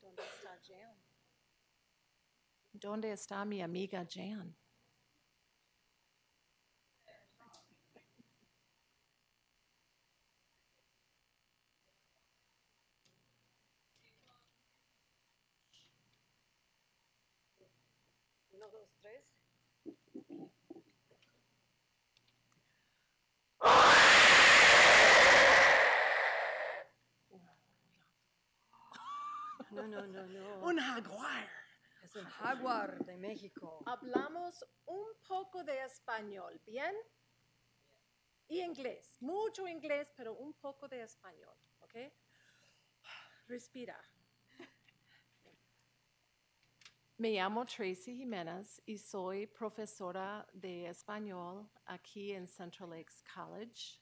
Donde está Donde está mi amiga Jan? Jaguar. Es un jaguar de México. Hablamos un poco de español, ¿bien? Y inglés, mucho inglés, pero un poco de español, ¿ok? Respira. Me llamo Tracy Jiménez y soy profesora de español aquí en Central Lakes College.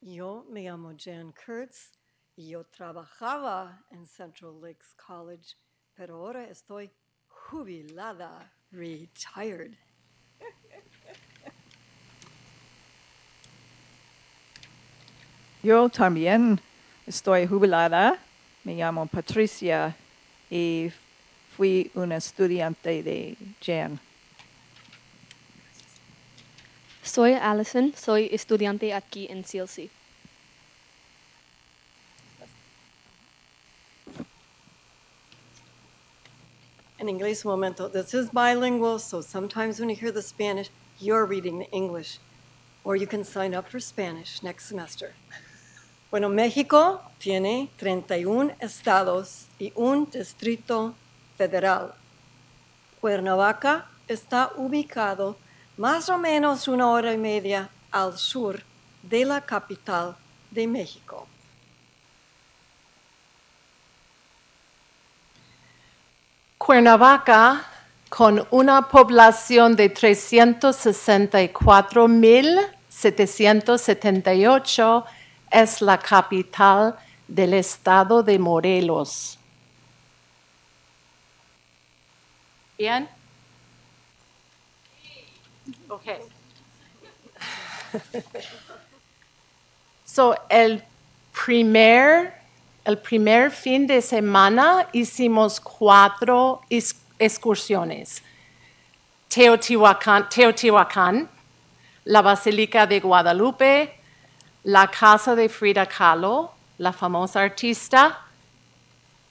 Yo me llamo Jan Kurtz y yo trabajaba en Central Lakes College, pero ahora estoy jubilada, retired. Yo también estoy jubilada. Me llamo Patricia y fui una estudiante de Jan. Soy Allison, soy estudiante aquí en CLC. En inglés momento. This is bilingual, so sometimes when you hear the Spanish, you're reading the English. Or you can sign up for Spanish next semester. Bueno, México tiene 31 estados y un distrito federal. Cuernavaca está ubicado más o menos una hora y media al sur de la capital de México. Cuernavaca, con una población de 364.778, es la capital del estado de Morelos. ¿Bien? So, el primer, el primer fin de semana hicimos cuatro excursiones. Teotihuacán, Teotihuacán, la Basílica de Guadalupe, la casa de Frida Kahlo, la famosa artista,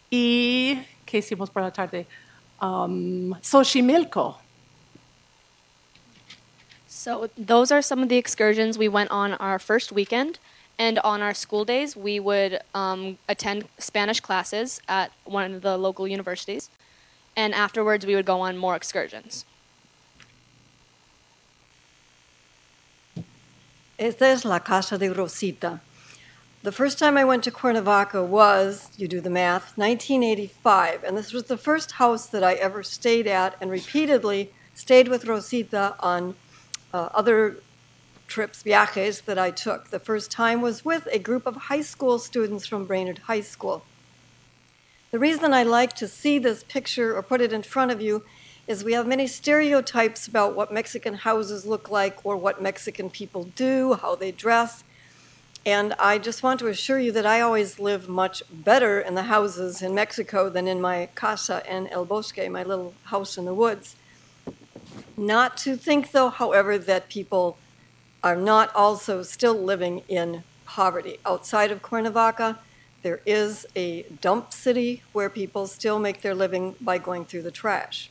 y ¿qué hicimos por la tarde? Um, Xochimilco. So those are some of the excursions we went on our first weekend. And on our school days, we would um, attend Spanish classes at one of the local universities. And afterwards, we would go on more excursions. Esta es la casa de Rosita. The first time I went to Cuernavaca was, you do the math, 1985. And this was the first house that I ever stayed at and repeatedly stayed with Rosita on uh, other trips, viajes that I took. The first time was with a group of high school students from Brainerd High School. The reason I like to see this picture or put it in front of you is we have many stereotypes about what Mexican houses look like or what Mexican people do, how they dress. And I just want to assure you that I always live much better in the houses in Mexico than in my casa en El Bosque, my little house in the woods. Not to think, though, however, that people are not also still living in poverty. Outside of Cuernavaca, there is a dump city where people still make their living by going through the trash.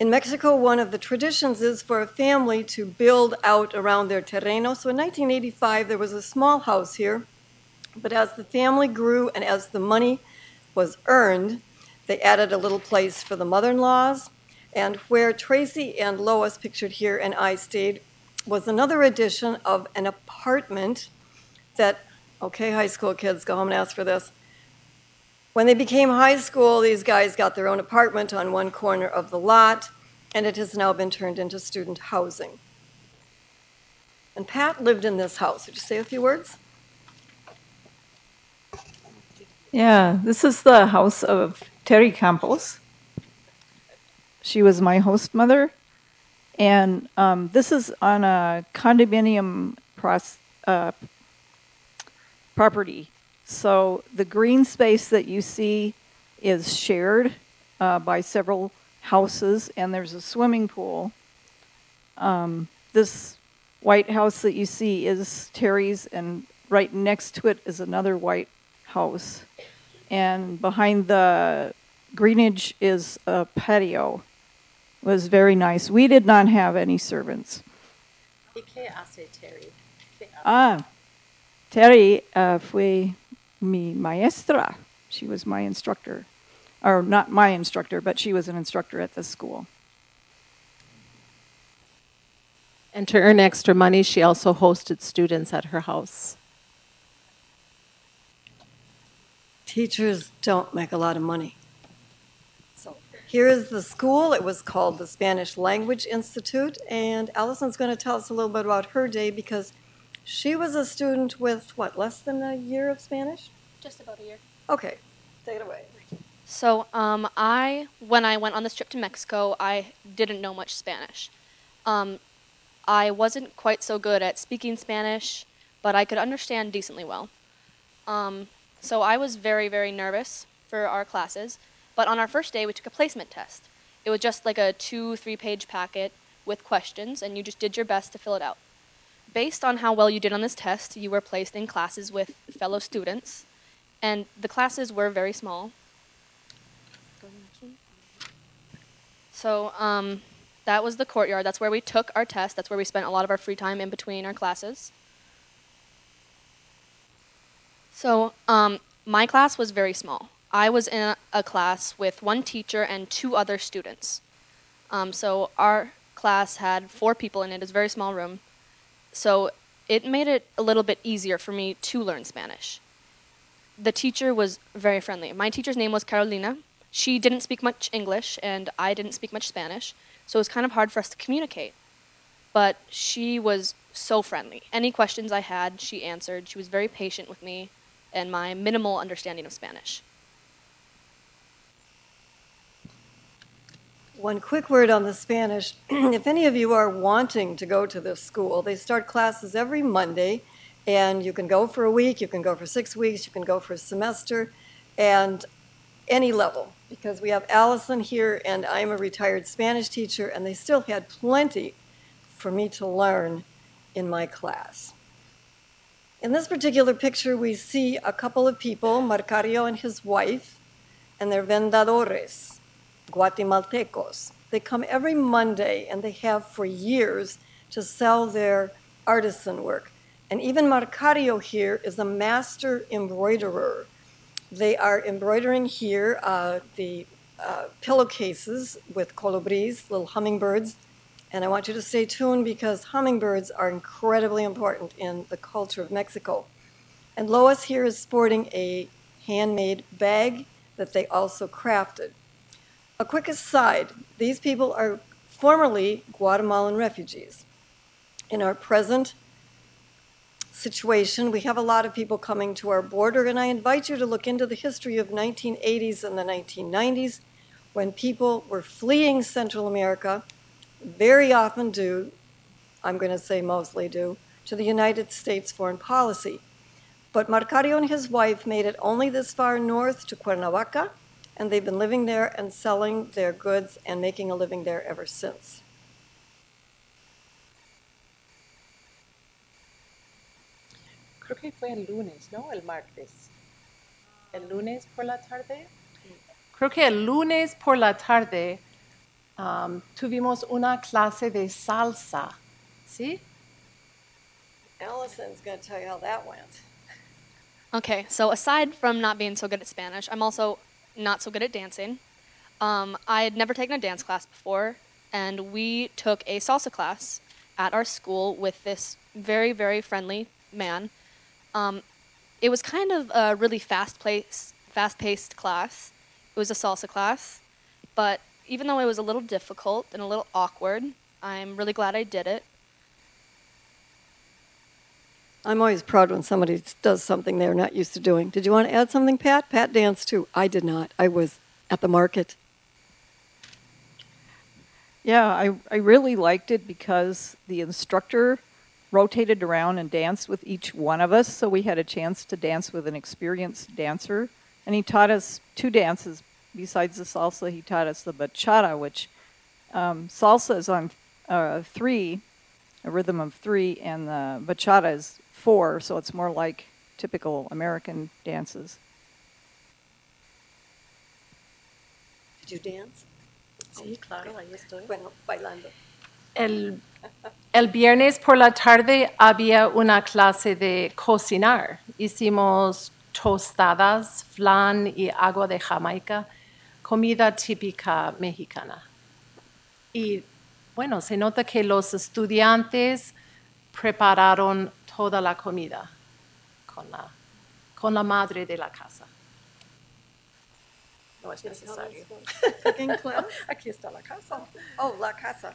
In Mexico, one of the traditions is for a family to build out around their terreno. So in 1985, there was a small house here, but as the family grew and as the money was earned, they added a little place for the mother in laws. And where Tracey and Lois, pictured here, and I stayed was another addition of an apartment that, okay, high school kids, go home and ask for this. When they became high school, these guys got their own apartment on one corner of the lot, and it has now been turned into student housing. And Pat lived in this house. Would you say a few words? Yeah, this is the house of Terry Campos. She was my host mother, and um, this is on a condominium pros- uh, property. So the green space that you see is shared uh, by several houses, and there's a swimming pool. Um, this white house that you see is Terry's, and right next to it is another white house. And behind the greenage is a patio. It was very nice. We did not have any servants. ¿Y qué hace Terry? Ah, Terry uh, fue mi maestra. She was my instructor. Or not my instructor, but she was an instructor at the school. And to earn extra money, she also hosted students at her house. Teachers don't make a lot of money. Here is the school. It was called the Spanish Language Institute, and Allison's going to tell us a little bit about her day because she was a student with what, less than a year of Spanish? Just about a year. Okay, take it away. So, um, I, when I went on this trip to Mexico, I didn't know much Spanish. Um, I wasn't quite so good at speaking Spanish, but I could understand decently well. Um, so I was very, very nervous for our classes. But on our first day, we took a placement test. It was just like a two, three page packet with questions, and you just did your best to fill it out. Based on how well you did on this test, you were placed in classes with fellow students, and the classes were very small. So um, that was the courtyard. That's where we took our test. That's where we spent a lot of our free time in between our classes. So um, my class was very small. I was in a, class with one teacher and two other students. Um, so our class had four people in it. It was a very small room. So it made it a little bit easier for me to learn Spanish. The teacher was very friendly. My teacher's name was Carolina. She didn't speak much English, and I didn't speak much Spanish, so it was kind of hard for us to communicate. But she was so friendly. Any questions I had, she answered. She was very patient with me and my minimal understanding of Spanish. One quick word on the Spanish. if any of you are wanting to go to this school, they start classes every Monday, and you can go for a week, you can go for six weeks, you can go for a semester, and any level, because we have Allison here, and I'm a retired Spanish teacher, and they still had plenty for me to learn in my class. In this particular picture, we see a couple of people, Marcario and his wife, and they're vendadores, Guatemaltecos. They come every Monday, and they have for years to sell their artisan work. And even Marcario here is a master embroiderer. They are embroidering here uh, the uh, pillowcases with colibris, little hummingbirds, and I want you to stay tuned because hummingbirds are incredibly important in the culture of Mexico. And Lois here is sporting a handmade bag that they also crafted. A quick aside these people are formerly Guatemalan refugees. In our present situation, we have a lot of people coming to our border, and I invite you to look into the history of 1980s and the 1990s when people were fleeing Central America very often due, I'm going to say mostly due, to the United States foreign policy. But Marcario and his wife made it only this far north to Cuernavaca, and they've been living there and selling their goods and making a living there ever since. Creo que fue el lunes, ¿no? El martes. El lunes por la tarde. Creo que el lunes por la tarde um, tuvimos una clase de salsa. ¿Sí? Allison's going to tell you how that went. Okay, so aside from not being so good at Spanish, I'm also not so good at dancing. Um, I had never taken a dance class before, and we took a salsa class at our school with this very, very friendly man. Um, it was kind of a really fast place, fast-paced class. It was a salsa class, but even though it was a little difficult and a little awkward, I'm really glad I did it. I'm always proud when somebody does something they're not used to doing. Did you want to add something, Pat? Pat danced too. I did not. I was at the market. Yeah, I, I really liked it because the instructor rotated around and danced with each one of us. So we had a chance to dance with an experienced dancer. And he taught us two dances. Besides the salsa, he taught us the bachata, which um, salsa is on uh, three, a rhythm of three, and the bachata is four, so it's more like typical American dances. Did you dance? Sí, claro, ahí estoy. Bueno, bailando. El, el viernes por la tarde había una clase de cocinar. Hicimos tostadas, flan y agua de Jamaica, comida típica mexicana. Y bueno, se nota que los estudiantes prepararon toda la comida con la, con la madre de la casa. No es necesario. Aquí está la casa. Oh, La Casa.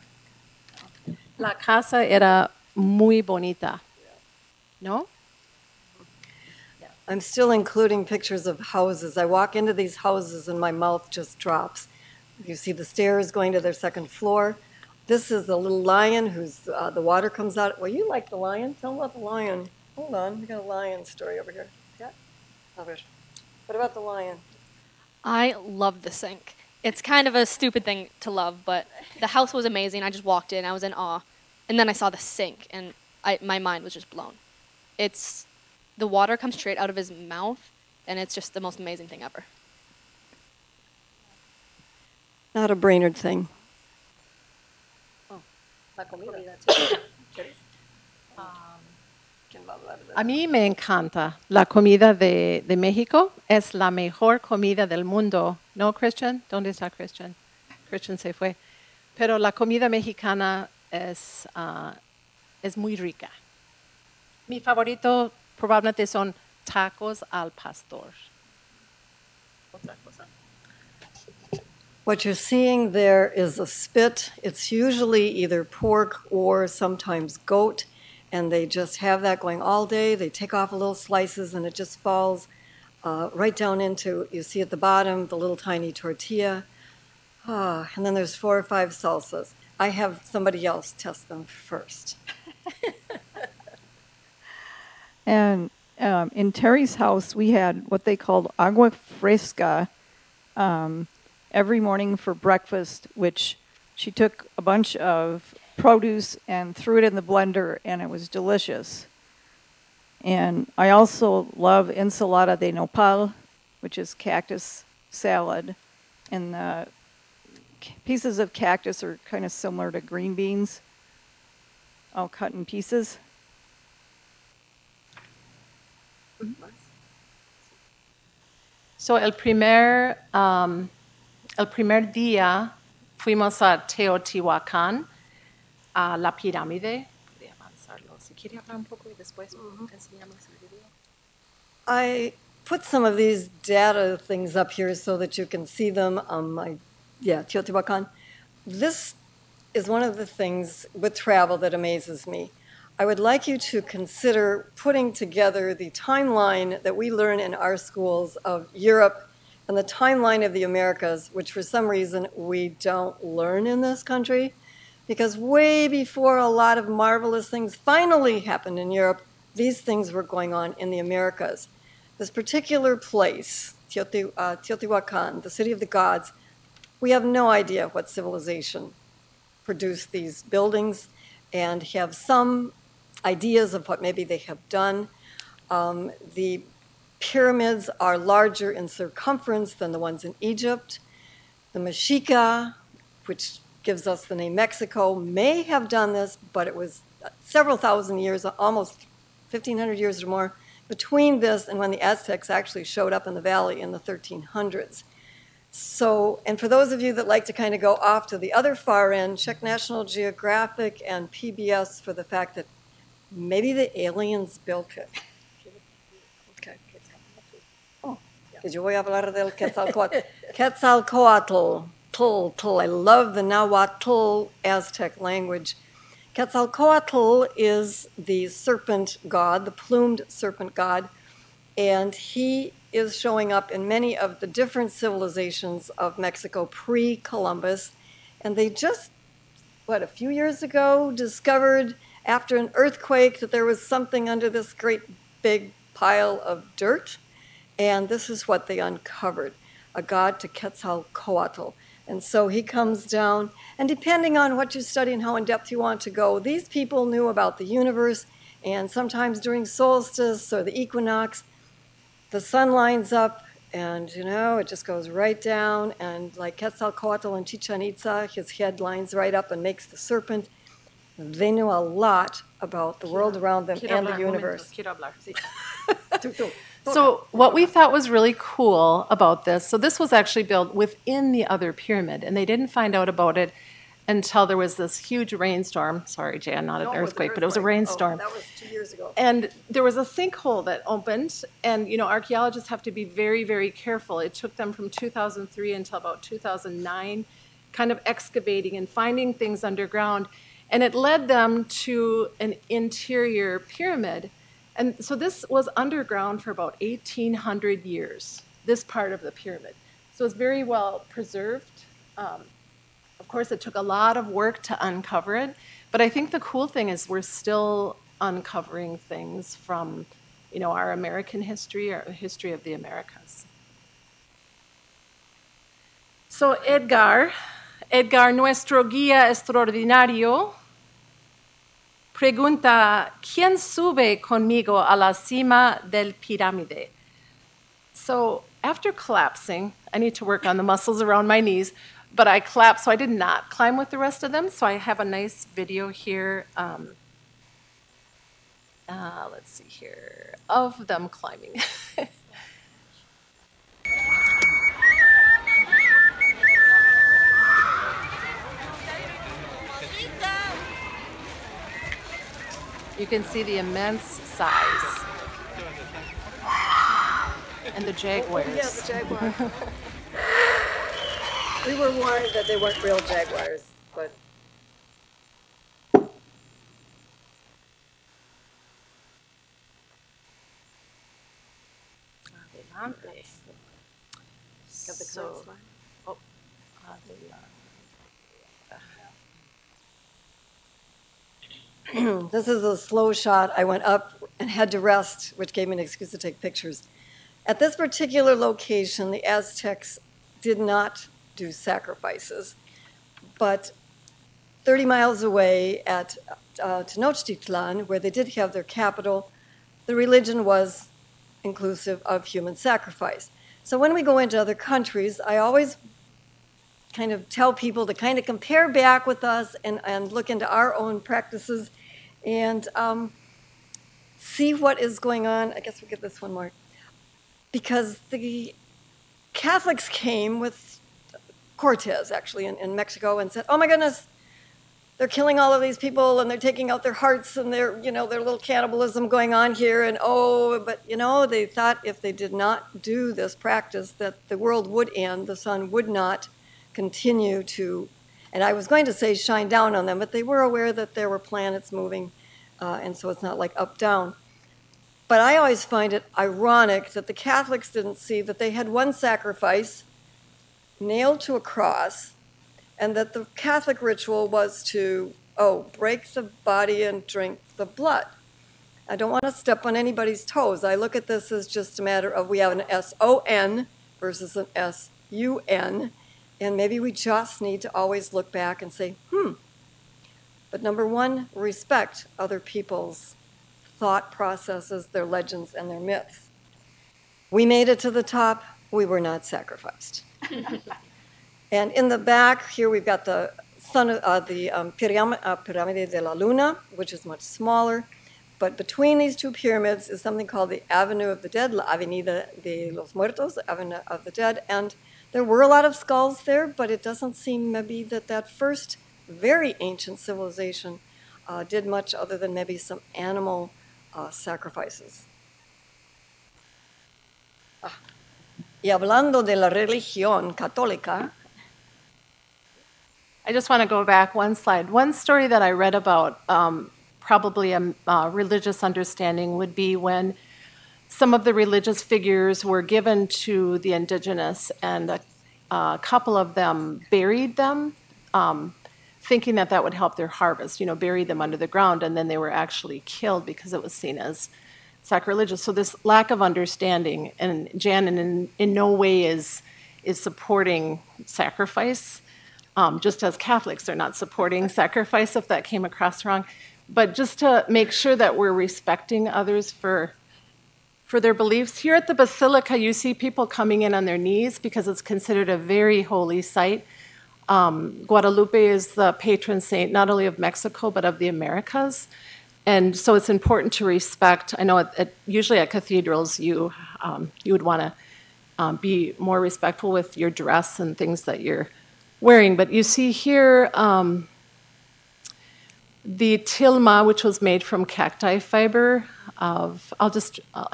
La casa era muy bonita, ¿no? I'm still including pictures of houses. I walk into these houses and my mouth just drops. You see the stairs going to their second floor. This is the little lion who's uh, the water comes out. Well, you like the lion. Tell them about the lion. Hold on, we got a lion story over here. Yeah. Over. What about the lion? I love the sink. It's kind of a stupid thing to love, but the house was amazing. I just walked in, I was in awe, and then I saw the sink, and I, my mind was just blown. It's the water comes straight out of his mouth, and it's just the most amazing thing ever. Not a Brainerd thing. La comida. A mí me encanta la comida de, de México. Es la mejor comida del mundo. ¿No, Christian? ¿Dónde está Christian? Christian se fue. Pero la comida mexicana es, ah, es muy rica. Mi favorito probablemente son tacos al pastor. Otra cosa. What you're seeing there is a spit. It's usually either pork or sometimes goat, and they just have that going all day. They take off a little slices, and it just falls uh, right down into, you see at the bottom, the little tiny tortilla. Ah, and then there's four or five salsas. I have somebody else test them first. And um, in Terry's house, we had what they called agua fresca um, every morning for breakfast, which she took a bunch of produce and threw it in the blender, and it was delicious. And I also love ensalada de nopal, which is cactus salad. And the pieces of cactus are kind of similar to green beans, all cut in pieces. So el primer, um, el primer día fuimos a Teotihuacán, a la pirámide. Voy a avanzarlo. Si quiere hablar un poco y después enseñamos el video. I put some of these data things up here so that you can see them. Um, I, yeah, Teotihuacan. This is one of the things with travel that amazes me. I would like you to consider putting together the timeline that we learn in our schools of Europe and the timeline of the Americas, which for some reason we don't learn in this country. Because way before a lot of marvelous things finally happened in Europe, these things were going on in the Americas. This particular place, Teoti- uh, Teotihuacan, the city of the gods, we have no idea what civilization produced these buildings and have some ideas of what maybe they have done. Um, the pyramids are larger in circumference than the ones in Egypt. The Mexica, which gives us the name Mexico, may have done this, but it was several thousand years, almost 1,500 years or more, between this and when the Aztecs actually showed up in the valley in the 1300s. So, and for those of you that like to kind of go off to the other far end, check National Geographic and PBS for the fact that maybe the aliens built it. Okay. Oh, que yo voy a hablar del Quetzalcoatl. Quetzalcoatl. Tl, tl. I love the Nahuatl Aztec language. Quetzalcoatl is the serpent god, the plumed serpent god, and he is showing up in many of the different civilizations of Mexico pre Columbus. And they just, what, a few years ago discovered after an earthquake that there was something under this great big pile of dirt. And this is what they uncovered a god to Quetzalcoatl. And so he comes down, and depending on what you study and how in depth you want to go, these people knew about the universe. And sometimes during solstice or the equinox, the sun lines up and you know it just goes right down and like Quetzalcoatl and Chichen Itza, his head lines right up and makes the serpent. They knew a lot about the world around them and the universe. So, what we thought was really cool about this so, this was actually built within the other pyramid, and they didn't find out about it until there was this huge rainstorm. Sorry, Jan, not an No, it was earthquake, but it was a oh, rainstorm. Oh, that was two years ago. And there was a sinkhole that opened, and you know archaeologists have to be very, very careful. It took them from 2003 until about 2009, kind of excavating and finding things underground, and it led them to an interior pyramid. And so this was underground for about 1,800 years. This part of the pyramid, so it's very well preserved. Um, of course, it took a lot of work to uncover it, but I think the cool thing is we're still uncovering things from, you know, our American history, our history of the Americas. So Edgar, Edgar, nuestro guía extraordinario, pregunta, ¿quién sube conmigo a la cima del pirámide? So after collapsing, I need to work on the muscles around my knees, but I collapsed, so I did not climb with the rest of them. So I have a nice video here. Um, uh, let's see here of them climbing. you can see the immense size and the jaguars. Yeah, the jaguar. we were warned that they weren't real jaguars, but got the So- clothes line. oh, adelante. This is a slow shot. I went up and had to rest, which gave me an excuse to take pictures. At this particular location, the Aztecs did not do sacrifices, but 30 miles away at uh, Tenochtitlan, where they did have their capital, the religion was inclusive of human sacrifice. So when we go into other countries, I always kind of tell people to kind of compare back with us and, and look into our own practices and um, see what is going on. I guess we'll get this one more. Because the Catholics came with Cortés, actually, in, in Mexico and said, oh my goodness, they're killing all of these people and they're taking out their hearts and their, you know, their little cannibalism going on here. And oh, but you know, they thought if they did not do this practice that the world would end, the sun would not continue to, and I was going to say shine down on them, but they were aware that there were planets moving, uh, and so it's not like up down. But I always find it ironic that the Catholics didn't see that they had one sacrifice nailed to a cross, and that the Catholic ritual was to, oh, break the body and drink the blood. I don't want to step on anybody's toes. I look at this as just a matter of we have an S O N versus an S U N, and maybe we just need to always look back and say, hmm. But number one, respect other people's thought processes, their legends, and their myths. We made it to the top, we were not sacrificed. and in the back, here we've got the, sun, uh, the um, uh, de la Luna, which is much smaller. But between these two pyramids is something called the Avenue of the Dead, La Avenida de los Muertos, the Avenue of the Dead. And there were a lot of skulls there, but it doesn't seem maybe that that first very ancient civilization uh, did much other than maybe some animal uh, sacrifices. Ah. Y hablando de la religión católica, I just want to go back one slide. One story that I read about, um, probably a uh, religious understanding, would be when some of the religious figures were given to the indigenous, and a, a couple of them buried them. Um, thinking that that would help their harvest, you know, bury them under the ground, and then they were actually killed because it was seen as sacrilegious. So this lack of understanding, and Jan in, in no way is is supporting sacrifice. Um, just as Catholics are not supporting sacrifice, if that came across wrong, but just to make sure that we're respecting others for for their beliefs. Here at the Basilica, you see people coming in on their knees because it's considered a very holy site. Um, Guadalupe is the patron saint not only of Mexico but of the Americas, and so it's important to respect. I know at, at, usually at cathedrals you um, you would want to um, be more respectful with your dress and things that you're wearing, but you see here um, the tilma, which was made from cacti fiber. Of I'll just uh,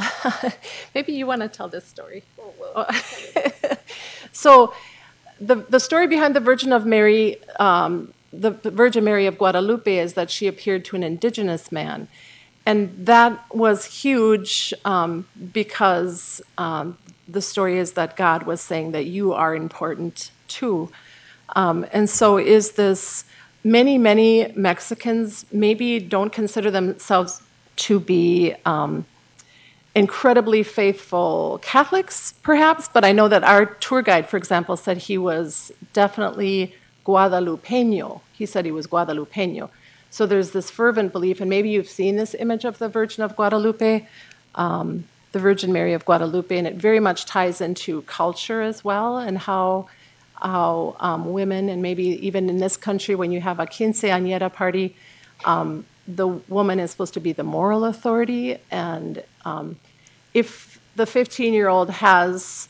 maybe you want to tell this story. So the, the story behind the Virgin of Mary, um, the Virgin Mary of Guadalupe, is that she appeared to an indigenous man. And that was huge um, because um, the story is that God was saying that you are important too. Um, and so, is this many, many Mexicans maybe don't consider themselves to be um, incredibly faithful Catholics, perhaps, but I know that our tour guide, for example, said he was definitely Guadalupeño. He said he was Guadalupeño. So there's this fervent belief, and maybe you've seen this image of the Virgin of Guadalupe, um, the Virgin Mary of Guadalupe, and it very much ties into culture as well and how. How um, women, and maybe even in this country, when you have a quinceañera party, um, the woman is supposed to be the moral authority, and um, if the 15 year old has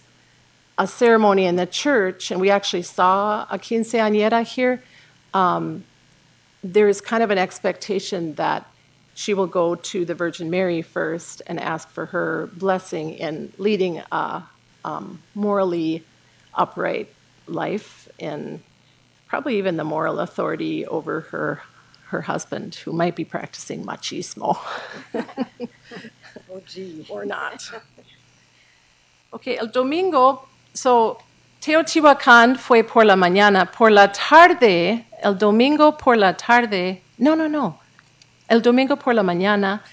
a ceremony in the church, and we actually saw a quinceañera here, um, there's kind of an expectation that she will go to the Virgin Mary first and ask for her blessing in leading a um, morally upright life in probably even the moral authority over her her husband, who might be practicing machismo. oh, gee. Or not. Okay, el domingo, so Teotihuacan fue por la mañana. Por la tarde, el domingo por la tarde, no, no, no. El domingo por la mañana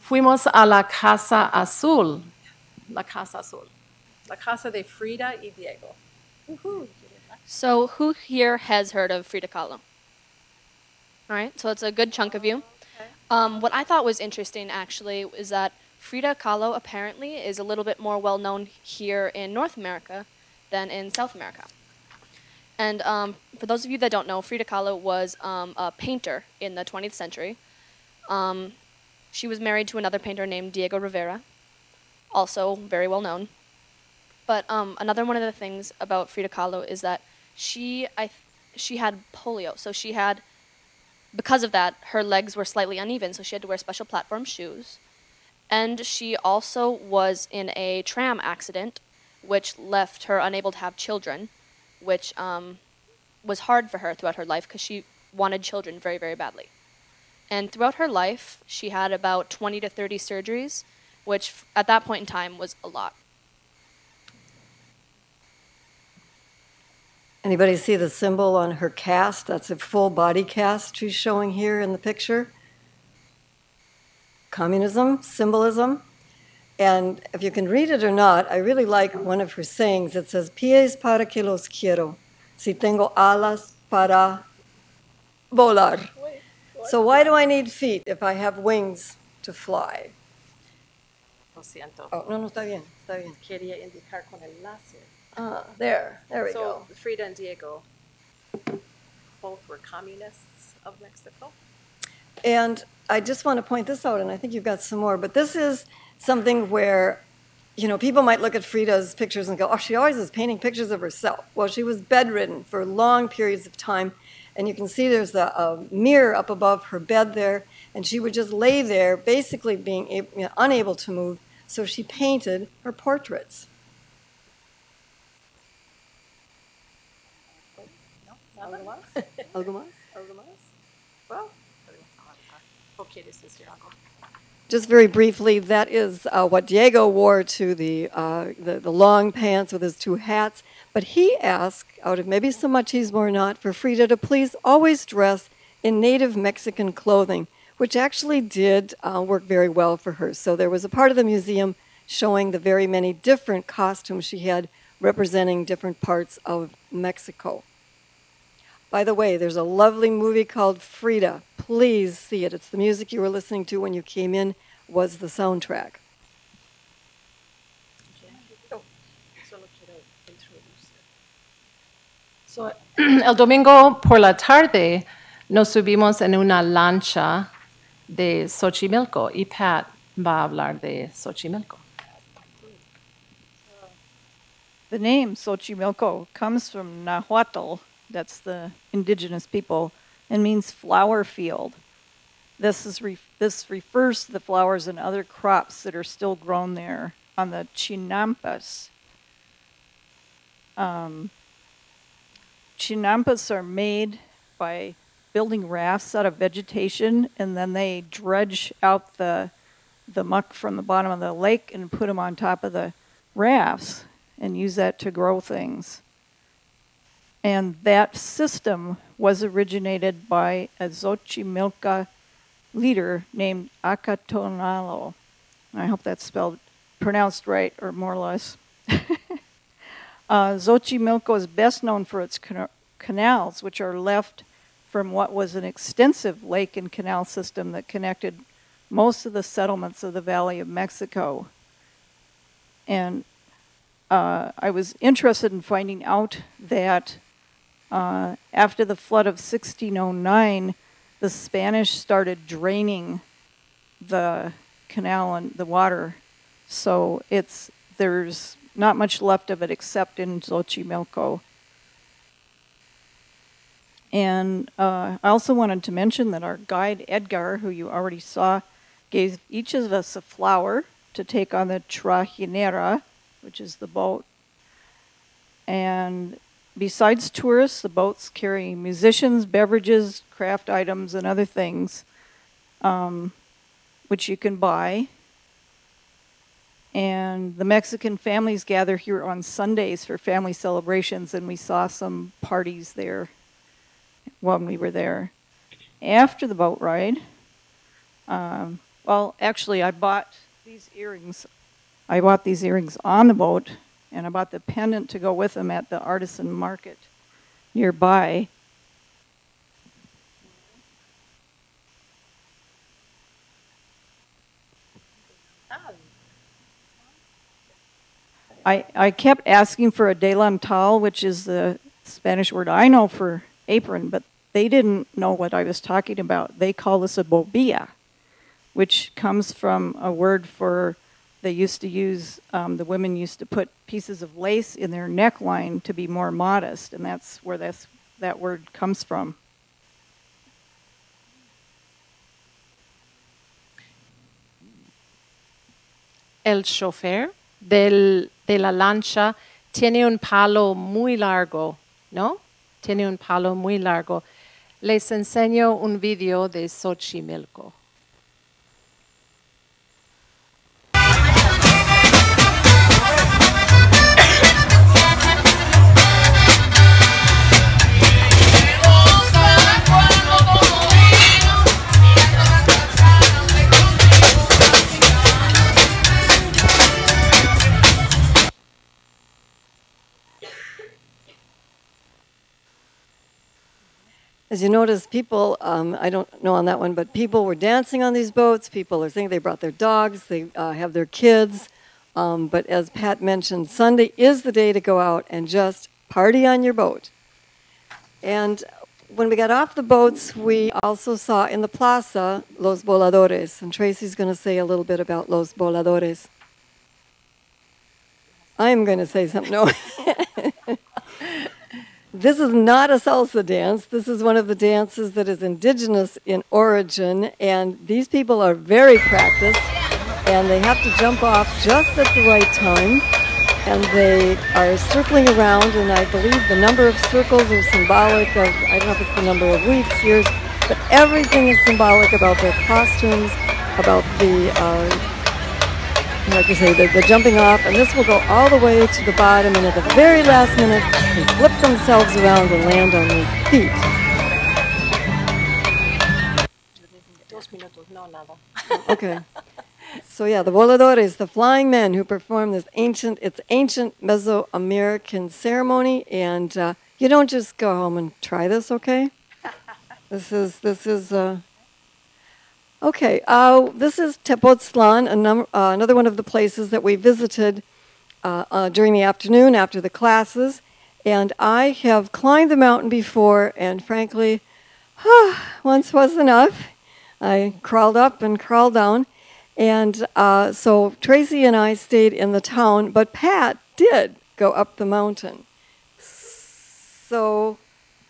fuimos a la Casa Azul. La Casa Azul. La Casa de Frida y Diego. So, who here has heard of Frida Kahlo? All right, so it's a good chunk of you. Um, what I thought was interesting actually is that Frida Kahlo apparently is a little bit more well known here in North America than in South America. And um, for those of you that don't know, Frida Kahlo was um, a painter in the 20th century. Um, she was married to another painter named Diego Rivera, also very well known. But um, another one of the things about Frida Kahlo is that she, I, she had polio, so she had because of that, her legs were slightly uneven, so she had to wear special platform shoes. And she also was in a tram accident, which left her unable to have children, which um, was hard for her throughout her life because she wanted children very, very badly. And throughout her life, she had about 20 to 30 surgeries, which at that point in time was a lot. Anybody see the symbol on her cast? That's a full body cast she's showing here in the picture. Communism, symbolism. And if you can read it or not, I really like one of her sayings. It says, Pies para que los quiero, si tengo alas para volar. So why do I need feet if I have wings to fly? Lo siento. Oh, no, no, está bien, está bien. Quería indicar con el láser. Ah, there, there we so go. Frida and Diego both were communists of Mexico. And I just want to point this out, and I think you've got some more, but this is something where, you know, people might look at Frida's pictures and go, oh, she always is painting pictures of herself. Well, she was bedridden for long periods of time, and you can see there's a, a mirror up above her bed there, and she would just lay there, basically being able, you know, unable to move, so she painted her portraits. ¿Algo más? ¿Algo más? ¿Algo más? Well, ¿o quieres decir algo? just very briefly, that is uh, what Diego wore to the, uh, the, the long pants with his two hats. But he asked, out of maybe some machismo or not, for Frida to please always dress in native Mexican clothing, which actually did uh, work very well for her. So there was a part of the museum showing the very many different costumes she had representing different parts of Mexico. By the way, there's a lovely movie called Frida. Please see it. It's the music you were listening to when you came in was the soundtrack. Oh, so, el domingo por la tarde nos subimos en una lancha de Xochimilco y Pat va a hablar de Xochimilco. The name Xochimilco comes from Nahuatl, that's the indigenous people, and means flower field. This, is re- this refers to the flowers and other crops that are still grown there on the chinampas. Um, chinampas are made by building rafts out of vegetation, and then they dredge out the the muck from the bottom of the lake and put them on top of the rafts and use that to grow things. And that system was originated by a Xochimilca leader named Acatonallo. I hope that's spelled pronounced right or more or less. uh, Xochimilco is best known for its can- canals, which are left from what was an extensive lake and canal system that connected most of the settlements of the Valley of Mexico. And uh, I was interested in finding out that uh, after the flood of 1609, the Spanish started draining the canal and the water. So it's there's not much left of it except in Xochimilco. And uh, I also wanted to mention that our guide Edgar, who you already saw, gave each of us a flower to take on the trajinera, which is the boat. And besides tourists, the boats carry musicians, beverages, craft items, and other things, um, which you can buy. And the Mexican families gather here on Sundays for family celebrations, and we saw some parties there when we were there. After the boat ride, um, well, actually, I bought these earrings. I bought these earrings on the boat, and I bought the pendant to go with them at the artisan market nearby. I, I kept asking for a delantal, which is the Spanish word I know for apron, but they didn't know what I was talking about. They call this a bobilla, which comes from a word for they used to use, um, the women used to put pieces of lace in their neckline to be more modest, and that's where that's, that word comes from. El chofer del, de la lancha tiene un palo muy largo, ¿no? Tiene un palo muy largo. Les enseño un video de Xochimilco. As you notice, people, um, I don't know on that one, but people were dancing on these boats. People are saying they brought their dogs, they uh, have their kids. Um, but as Pat mentioned, Sunday is the day to go out and just party on your boat. And when we got off the boats, we also saw in the plaza Los Voladores. And Tracey's going to say a little bit about Los Voladores. I'm going to say something. No. This is not a salsa dance. This is one of the dances that is indigenous in origin, and these people are very practiced, and they have to jump off just at the right time. And they are circling around, and I believe the number of circles are symbolic of, I don't know if it's the number of weeks, years, but everything is symbolic about their costumes about the, uh, like I say, the, the jumping off, and this will go all the way to the bottom, and at the very last minute, they flip themselves around and land on their feet. Okay. So yeah, the voladores, the flying men who perform this ancient, it's ancient Mesoamerican ceremony, and uh, you don't just go home and try this, okay? This is this is uh, okay. Uh, this is Tepoztlan, num- uh, another one of the places that we visited uh, uh, during the afternoon after the classes, and I have climbed the mountain before, and frankly, once was enough. I crawled up and crawled down. And uh, so Tracey and I stayed in the town, but Pat did go up the mountain. So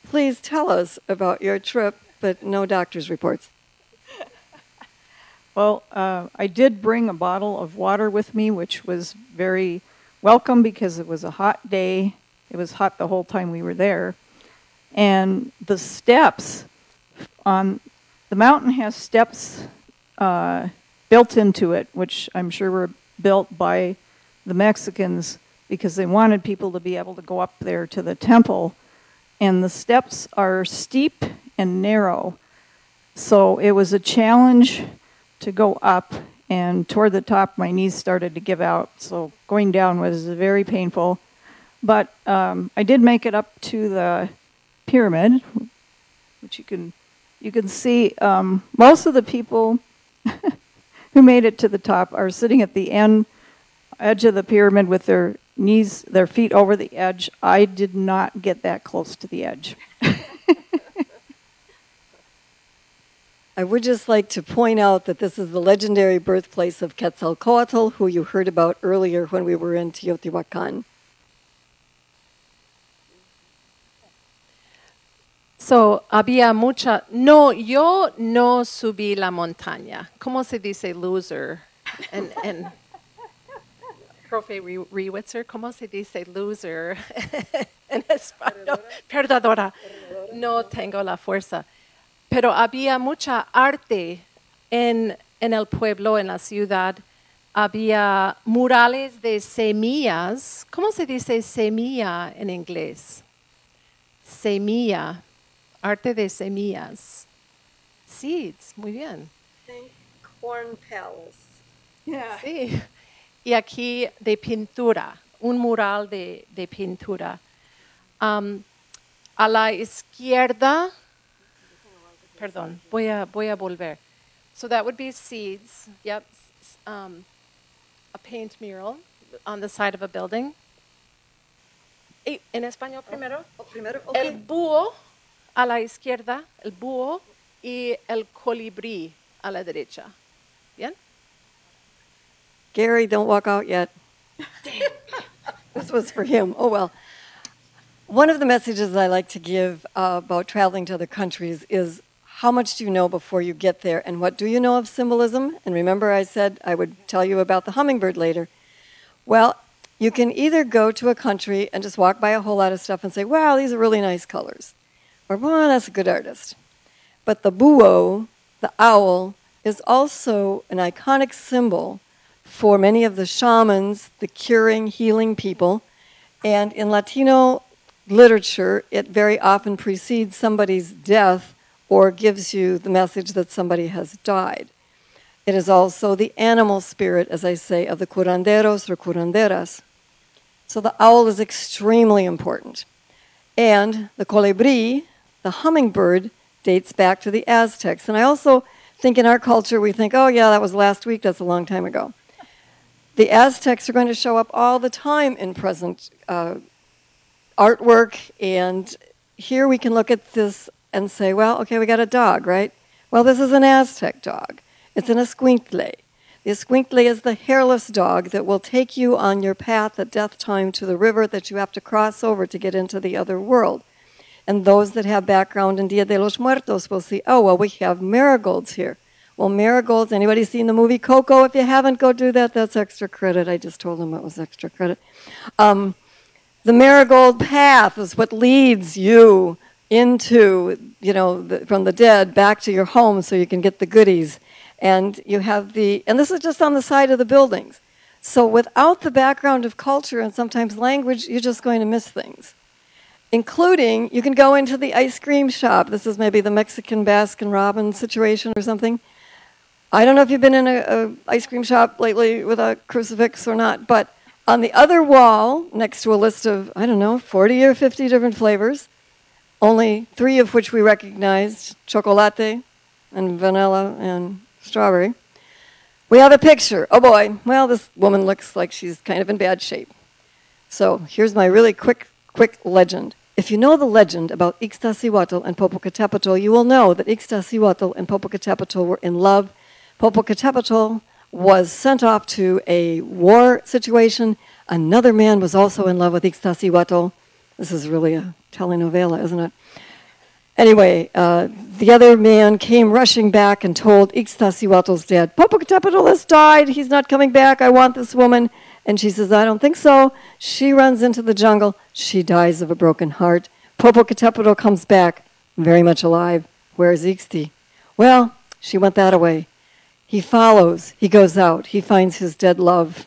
please tell us about your trip, but no doctor's reports. Well, uh, I did bring a bottle of water with me, which was very welcome because it was a hot day. It was hot the whole time we were there. And the steps on the mountain has steps uh, built into it, which I'm sure were built by the Mexicans because they wanted people to be able to go up there to the temple. And the steps are steep and narrow. So it was a challenge to go up, and toward the top, my knees started to give out. So going down was very painful. But um, I did make it up to the pyramid, which you can you can see um, most of the people who made it to the top are sitting at the end edge of the pyramid with their knees, their feet over the edge. I did not get that close to the edge. I would just like to point out that this is the legendary birthplace of Quetzalcoatl, who you heard about earlier when we were in Teotihuacan. So, había mucha. No, yo no subí la montaña. ¿Cómo se dice loser? En, en Profe Rewitzer, ¿cómo se dice loser en español? Perdedora. No tengo la fuerza. Pero había mucha arte en, en el pueblo, en la ciudad. Había murales de semillas. ¿Cómo se dice semilla en inglés? Semilla Arte de semillas. Seeds, muy bien. corn palace. Sí. Y aquí de pintura, un mural de, de pintura. Um, a la izquierda, perdón, voy a, voy a volver. So that would be seeds. Yep. Um, a paint mural on the side of a building. Y en español primero. Oh, primero okay. El búho a la izquierda, el búho, y el colibrí a la derecha. ¿Bien? Gary, don't walk out yet. this was for him. Oh, well. One of the messages I like to give uh, about traveling to other countries is how much do you know before you get there, and what do you know of symbolism? And remember, I said I would tell you about the hummingbird later. Well, you can either go to a country and just walk by a whole lot of stuff and say, wow, these are really nice colors or, well, that's a good artist. But the buo, the owl, is also an iconic symbol for many of the shamans, the curing, healing people. And in Latino literature, it very often precedes somebody's death or gives you the message that somebody has died. It is also the animal spirit, as I say, of the curanderos or curanderas. So the owl is extremely important. And the colibri, the hummingbird dates back to the Aztecs. And I also think in our culture, we think, oh, yeah, that was last week, that's a long time ago. The Aztecs are going to show up all the time in present uh, artwork, and here we can look at this and say, well, okay, we got a dog, right? Well, this is an Aztec dog. It's an escuincle. The escuincle is the hairless dog that will take you on your path at death time to the river that you have to cross over to get into the other world. And those that have background in Dia de los Muertos will see, oh, well, we have marigolds here. Well, marigolds, anybody seen the movie Coco? If you haven't, go do that. That's extra credit. I just told them it was extra credit. Um, the marigold path is what leads you into, you know, the, from the dead back to your home so you can get the goodies. And you have the, and this is just on the side of the buildings. So without the background of culture and sometimes language, you're just going to miss things. Including, you can go into the ice cream shop. This is maybe the Mexican Baskin Robbins situation or something. I don't know if you've been in a, ice cream shop lately with a crucifix or not, but on the other wall, next to a list of, I don't know, 40 or 50 different flavors, only three of which we recognized chocolate and vanilla and strawberry. We have a picture. Oh boy, well, this woman looks like she's kind of in bad shape. So here's my really quick, quick legend. If you know the legend about Ixtaccíhuatl and Popocatépetl, you will know that Ixtaccíhuatl and Popocatépetl were in love. Popocatépetl was sent off to a war situation. Another man was also in love with Ixtaccíhuatl. This is really a telenovela, isn't it? Anyway, uh, the other man came rushing back and told Ixtaccíhuatl's dad, Popocatépetl has died. He's not coming back. I want this woman. And she says, I don't think so. She runs into the jungle. She dies of a broken heart. Popocatépetl comes back, very much alive. Where's Ixti? Well, she went that away. He follows. He goes out. He finds his dead love.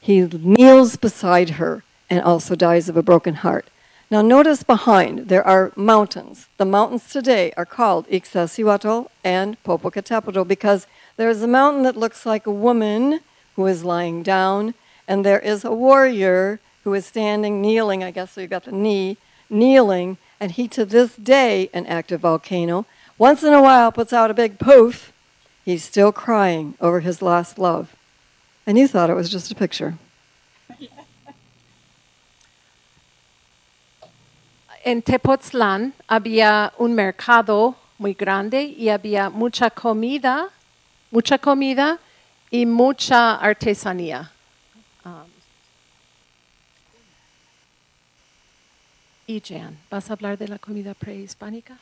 He kneels beside her and also dies of a broken heart. Now notice behind there are mountains. The mountains today are called Ixtaccíhuatl and Popocatépetl because there is a mountain that looks like a woman who is lying down, and there is a warrior who is standing, kneeling, I guess so you've got the knee, kneeling, and he to this day, an active volcano, once in a while puts out a big poof. He's still crying over his lost love. And you thought it was just a picture. en Tepoztlán había un mercado muy grande y había mucha comida, mucha comida y mucha artesanía. Um, y Jan, ¿vas a hablar de la comida prehispánica?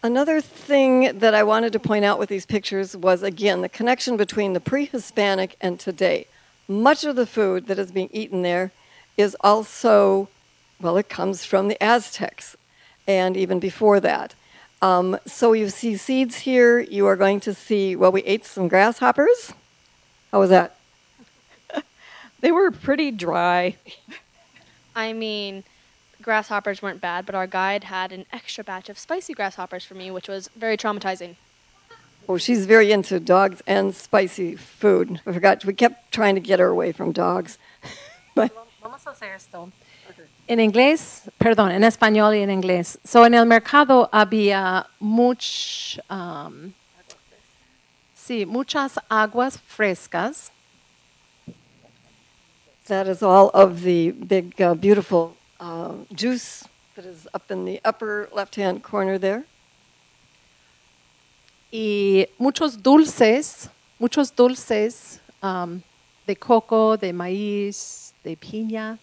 Another thing that I wanted to point out with these pictures was again the connection between the pre Hispanic and today. Much of the food that is being eaten there is also well, it comes from the Aztecs and even before that. Um, so you see seeds here. You are going to see, well, we ate some grasshoppers. How was that? they were pretty dry. I mean, grasshoppers weren't bad, but our guide had an extra batch of spicy grasshoppers for me, which was very traumatizing. Oh, she's very into dogs and spicy food. I forgot. We kept trying to get her away from dogs. but Vamos a hacer esto. En inglés, perdón, en español y en inglés. So, en el mercado había much, um, sí, muchas aguas frescas. That is all of the big, uh, beautiful uh, juice that is up in the upper left-hand corner there. Y muchos dulces, muchos dulces um, de coco, de maíz, de piña.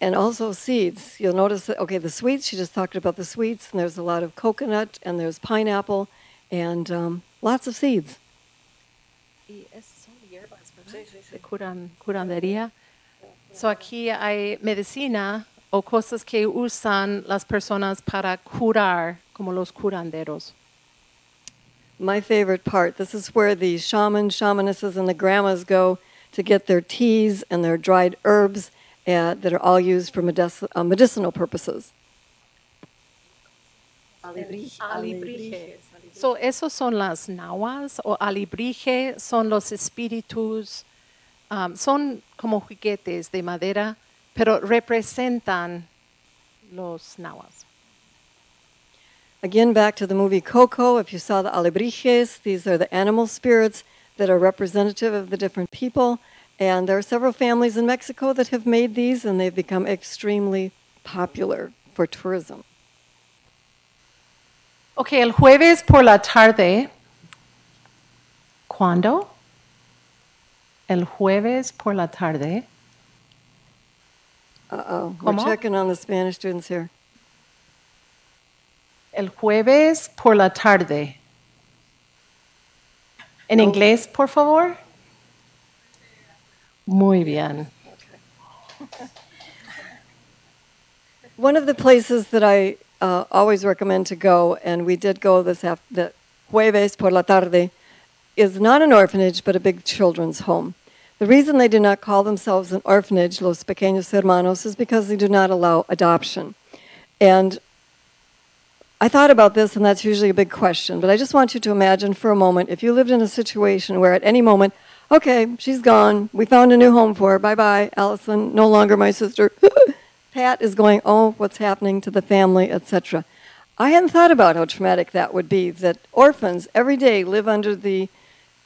And also seeds. You'll notice that, okay, the sweets, she just talked about the sweets, and there's a lot of coconut, and there's pineapple, and um, lots of seeds. curan, curandería. So aquí hay medicina o cosas que usan las personas para curar, como los curanderos. My favorite part. This is where the shamans, shamanesses, and the grandmas go to get their teas and their dried herbs uh, that are all used for medic- uh, medicinal purposes. Alebrije. So, esos son las nahuas o alebrije son los espíritus, um, son como juguetes de madera, pero representan los nahuas. Again, back to the movie Coco. If you saw the alebrijes, these are the animal spirits that are representative of the different people. And there are several families in Mexico that have made these, and they've become extremely popular for tourism. Okay, el jueves por la tarde. ¿Cuándo? El jueves por la tarde. Uh oh, we're checking on the Spanish students here. El jueves por la tarde. En inglés, por favor. Muy bien. One of the places that I uh, always recommend to go, and we did go this af- the jueves por la tarde, is not an orphanage but a big children's home. The reason they do not call themselves an orphanage, Los Pequeños Hermanos, is because they do not allow adoption. And I thought about this, and that's usually a big question, but I just want you to imagine for a moment if you lived in a situation where at any moment, okay, she's gone, we found a new home for her, bye bye, Allison, no longer my sister. Pat is going, oh, what's happening to the family, etc. I hadn't thought about how traumatic that would be, that orphans every day live under the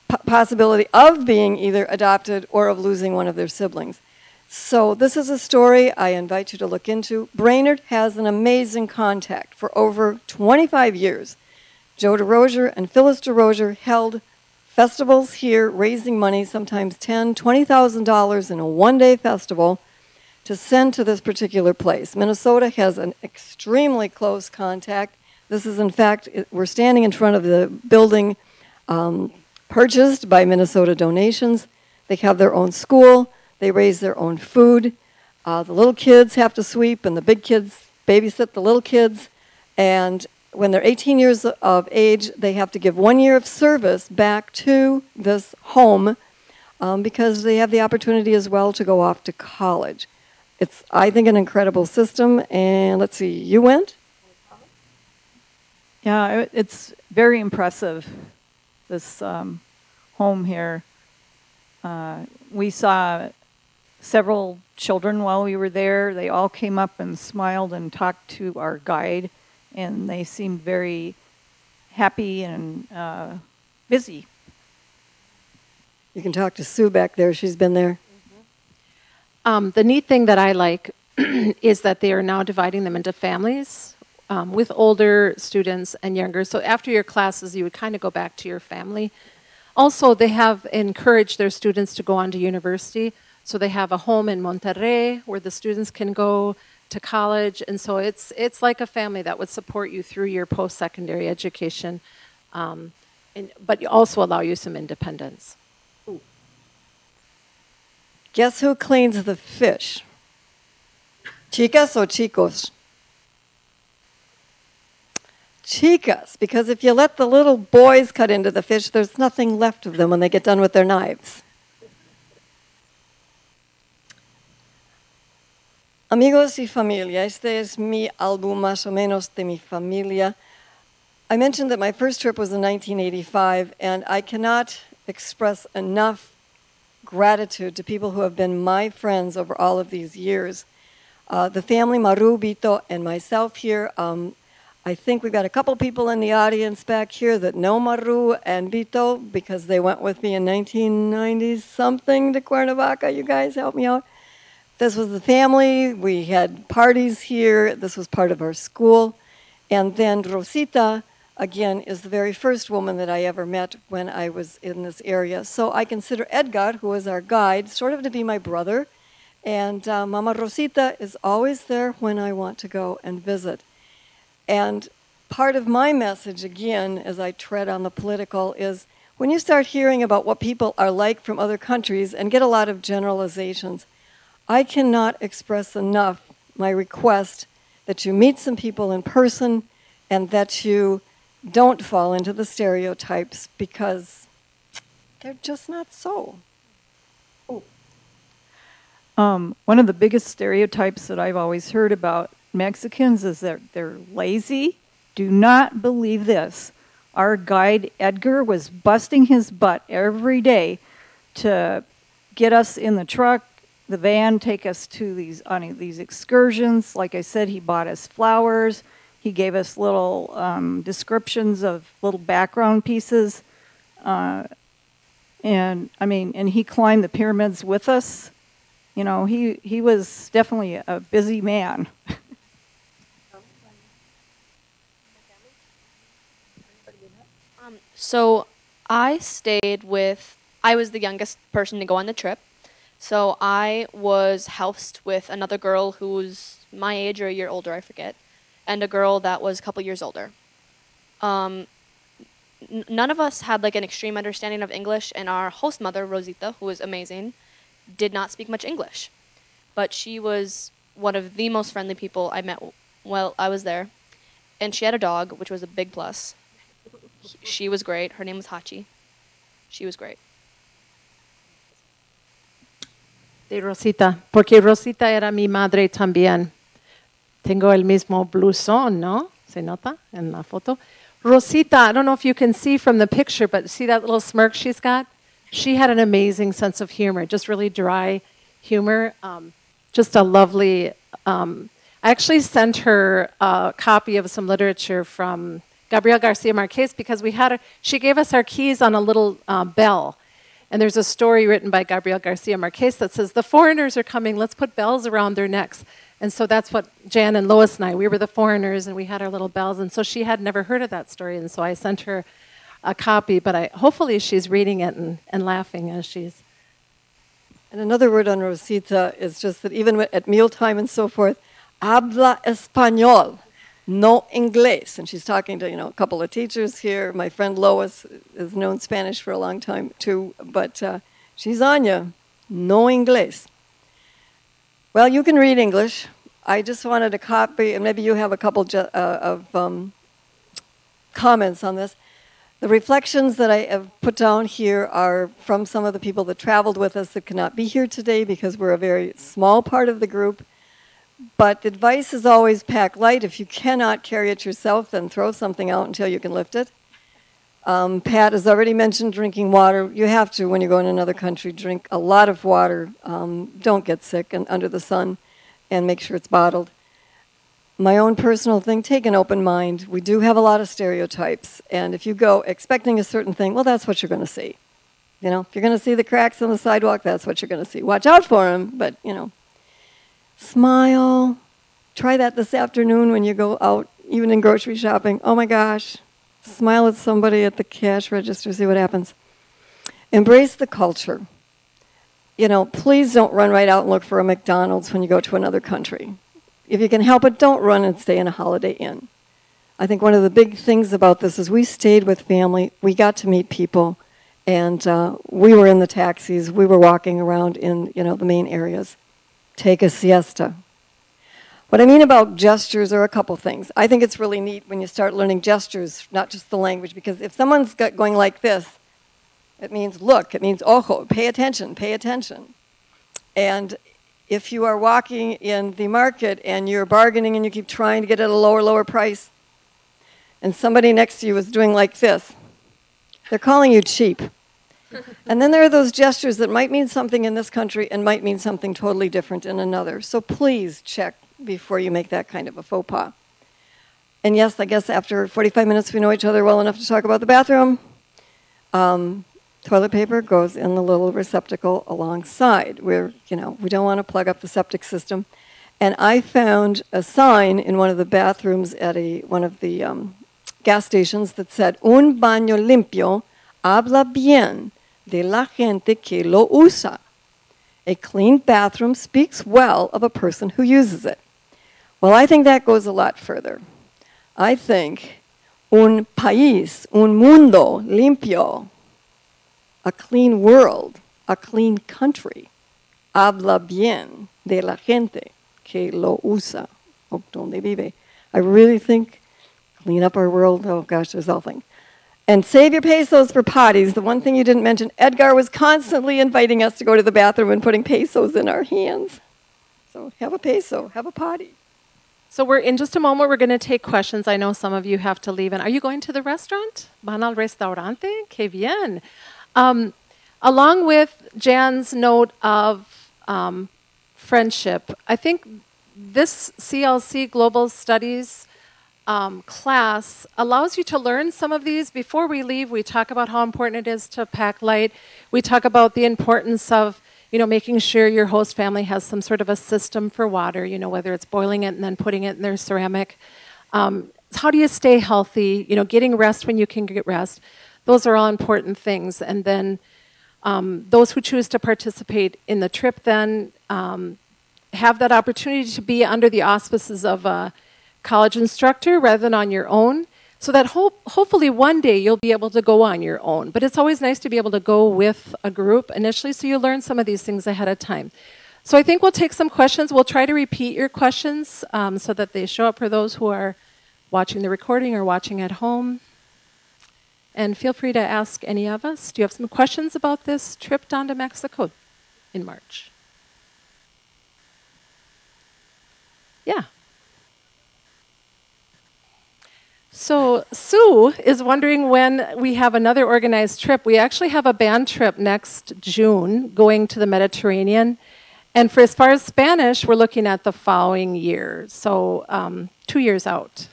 p- possibility of being either adopted or of losing one of their siblings. So, this is a story I invite you to look into. Brainerd has an amazing contact. For over 25 years, Joe DeRozier and Phyllis DeRozier held festivals here, raising money, sometimes $10,000, in a one day festival to send to this particular place. Minnesota has an extremely close contact. This is, in fact, we're standing in front of the building um, purchased by Minnesota donations. They have their own school, they raise their own food. Uh, the little kids have to sweep, and the big kids babysit the little kids. And when they're 18 years of age, they have to give one year of service back to this home um, because they have the opportunity as well to go off to college. It's, I think, an incredible system. And let's see, you went? Yeah, it's very impressive, this um, home here. Uh, we saw several children while we were there. They all came up and smiled and talked to our guide, and they seemed very happy and uh, busy. You can talk to Sue back there. She's been there. Um, the neat thing that I like is that they are now dividing them into families um, with older students and younger. So after your classes, you would kind of go back to your family. Also, they have encouraged their students to go on to university. So they have a home in Monterrey where the students can go to college, and so it's it's like a family that would support you through your post-secondary education, um, and, but also allow you some independence. Guess who cleans the fish? Chicas or chicos? Chicas, because if you let the little boys cut into the fish, there's nothing left of them when they get done with their knives. Amigos y familia, este es mi álbum más o menos de mi familia. I mentioned that my first trip was in 1985, and I cannot express enough gratitude to people who have been my friends over all of these years. Uh, the family, Maru, Bito, and myself here. Um, I think we've got a couple people in the audience back here that know Maru and Bito because they went with me in 1990 something to Cuernavaca. You guys help me out. This was the family. We had parties here. This was part of our school. And then Rosita, again, is the very first woman that I ever met when I was in this area. So I consider Edgar, who is our guide, sort of to be my brother. And uh, Mama Rosita is always there when I want to go and visit. And part of my message, again, as I tread on the political, is when you start hearing about what people are like from other countries and get a lot of generalizations, I cannot express enough my request that you meet some people in person and that you don't fall into the stereotypes because they're just not so. Um, one of the biggest stereotypes that I've always heard about Mexicans is that they're lazy. Do not believe this. Our guide Edgar was busting his butt every day to get us in the truck, the van, take us to these on these excursions. Like I said, he bought us flowers. He gave us little um, descriptions of little background pieces, uh, and I mean, and he climbed the pyramids with us. You know, he he was definitely a busy man. Um, so I stayed with, I was the youngest person to go on the trip. So I was housed with another girl who was my age or a year older, I forget, and a girl that was a couple years older. Um, n- none of us had like an extreme understanding of English, and our host mother, Rosita, who was amazing, did not speak much English. But she was one of the most friendly people I met while I was there. and she had a dog, which was a big plus. She was great. Her name was Hachi. She was great. De Rosita, porque Rosita era mi madre también. Tengo el mismo blusón, ¿no? ¿Se nota en la foto? Rosita, I don't know if you can see from the picture, but see that little smirk she's got? She had an amazing sense of humor, just really dry humor. Um, just a lovely. Um, I actually sent her a copy of some literature from Gabriel Garcia Marquez because we had a, she gave us our keys on a little uh, bell. And there's a story written by Gabriel Garcia Marquez that says, The foreigners are coming, let's put bells around their necks. And so that's what Jan and Lois and I, we were the foreigners and we had our little bells. And so she had never heard of that story. And so I sent her a copy, but I, hopefully she's reading it and, and laughing as she's. And another word on Rosita is just that even at mealtime and so forth, habla español, no inglés. And she's talking to, you know, a couple of teachers here. My friend Lois has known Spanish for a long time too, but uh, she's Anya, no inglés. Well, you can read English. I just wanted a copy, and maybe you have a couple uh, of um, comments on this. The reflections that I have put down here are from some of the people that traveled with us that cannot be here today because we're a very small part of the group. But the advice is always pack light. If you cannot carry it yourself, then throw something out until you can lift it. Um, Pat has already mentioned drinking water. You have to, when you go in another country, drink a lot of water. Um, don't get sick and under the sun, and make sure it's bottled. My own personal thing: take an open mind. We do have a lot of stereotypes, and if you go expecting a certain thing, well, that's what you're going to see. You know, if you're going to see the cracks on the sidewalk, that's what you're going to see. Watch out for them, but you know, smile. Try that this afternoon when you go out, even in grocery shopping. Oh my gosh, Smile at somebody at the cash register, see what happens. Embrace the culture. You know, please don't run right out and look for a McDonald's when you go to another country. If you can help it, don't run and stay in a Holiday Inn. I think one of the big things about this is we stayed with family, we got to meet people, and uh, we were in the taxis, we were walking around in you know the main areas. Take a siesta, what I mean about gestures are a couple things. I think it's really neat when you start learning gestures, not just the language, because if someone's going like this, it means look, it means ojo, pay attention, pay attention. And if you are walking in the market and you're bargaining and you keep trying to get at a lower, lower price, and somebody next to you is doing like this, they're calling you cheap. And then there are those gestures that might mean something in this country and might mean something totally different in another. So please check before you make that kind of a faux pas. And yes, I guess after 45 minutes we know each other well enough to talk about the bathroom. Um, toilet paper goes in the little receptacle alongside where, you know, we don't want to plug up the septic system. And I found a sign in one of the bathrooms at a, one of the um, gas stations that said, Un baño limpio habla bien de la gente que lo usa. A clean bathroom speaks well of a person who uses it. Well, I think that goes a lot further. I think un país, un mundo limpio, a clean world, a clean country, habla bien de la gente que lo usa o donde vive. I really think clean up our world. Oh gosh, there's all things. And save your pesos for potties. The one thing you didn't mention, Edgar was constantly inviting us to go to the bathroom and putting pesos in our hands. So have a peso, have a potty. So we're in just a moment. We're going to take questions. I know some of you have to leave. And are you going to the restaurant? Van al restaurante? Que bien. Um, along with Jan's note of um, friendship, I think this CLC Global Studies um, class allows you to learn some of these. Before we leave, we talk about how important it is to pack light. We talk about the importance of you know, making sure your host family has some sort of a system for water, you know, whether it's boiling it and then putting it in their ceramic. Um, how do you stay healthy? You know, getting rest when you can get rest. Those are all important things. And then um, those who choose to participate in the trip then um, have that opportunity to be under the auspices of a college instructor rather than on your own so that ho- hopefully one day you'll be able to go on your own. But it's always nice to be able to go with a group initially so you learn some of these things ahead of time. So I think we'll take some questions. We'll try to repeat your questions um, so that they show up for those who are watching the recording or watching at home. And feel free to ask any of us. Do you have some questions about this trip down to Mexico in March? Yeah. So Sue is wondering when we have another organized trip. We actually have a band trip next June going to the Mediterranean. And for as far as Spanish, we're looking at the following year, so um, two years out.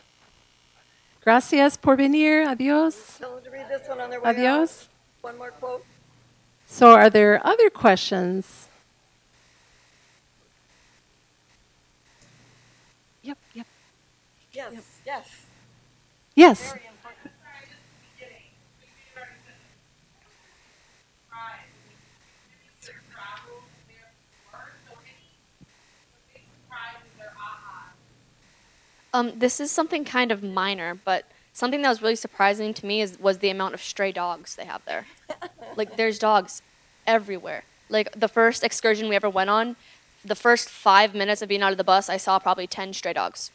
Gracias por venir. Adios. Tell them to read this one on their way out. Adios. One more quote. So, are there other questions? Yep, yep. Yes, yes. Yes. Um, this is something kind of minor, but something that was really surprising to me is was the amount of stray dogs they have there. like there's dogs everywhere. Like the first excursion we ever went on, the first five minutes of being out of the bus, I saw probably ten stray dogs.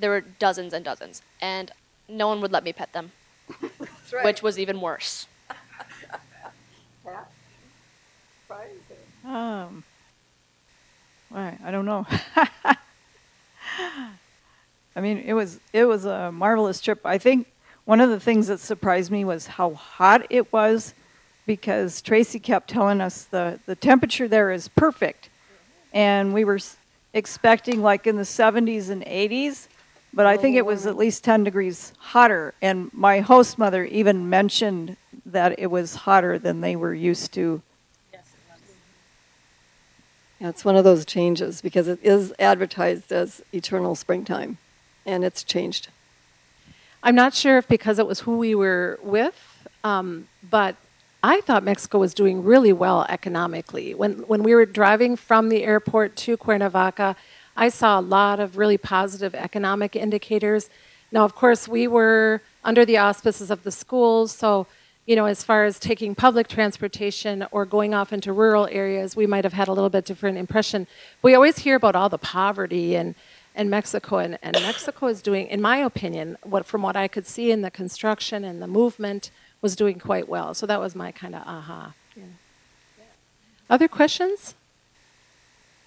There were dozens and dozens, and no one would let me pet them, That's right. which was even worse. Um, why? I don't know. I mean, it was it was a marvelous trip. I think one of the things that surprised me was how hot it was, because Tracey kept telling us the the temperature there is perfect, and we were expecting like in the 70s and 80s, but I think it was at least 10 degrees hotter. And my host mother even mentioned that it was hotter than they were used to Yeah, it's one of those changes because it is advertised as eternal springtime, and it's changed. I'm not sure if because it was who we were with, um, but I thought Mexico was doing really well economically. When when we were driving from the airport to Cuernavaca, I saw a lot of really positive economic indicators. Now, of course, we were under the auspices of the schools, so you know, as far as taking public transportation or going off into rural areas, we might have had a little bit different impression. We always hear about all the poverty and and Mexico and, and Mexico is doing, in my opinion, what from what I could see in the construction and the movement was doing quite well. So that was my kind of aha. Yeah. Other questions?